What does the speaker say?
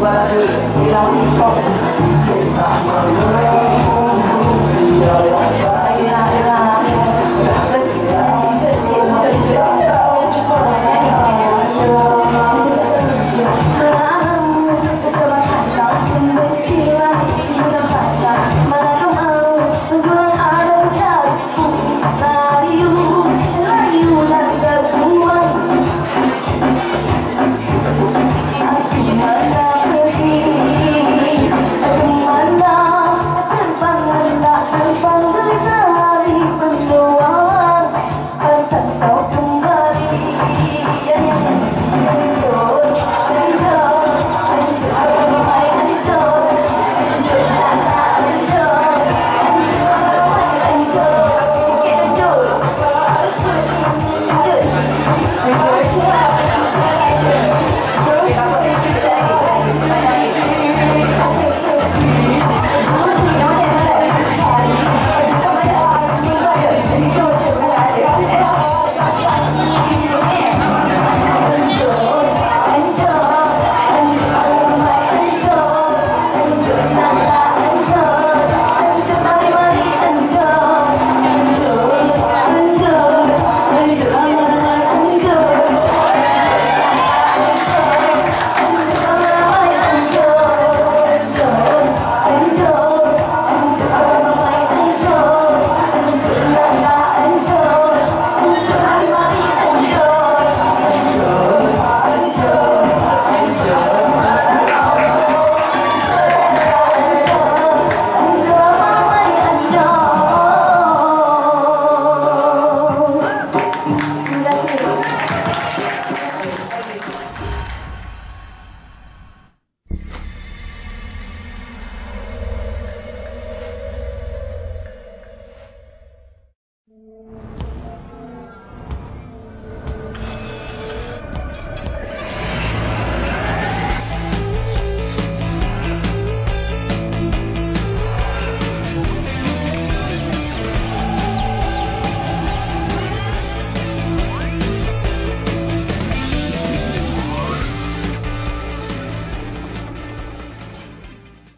what I do. You don't need focus. My love.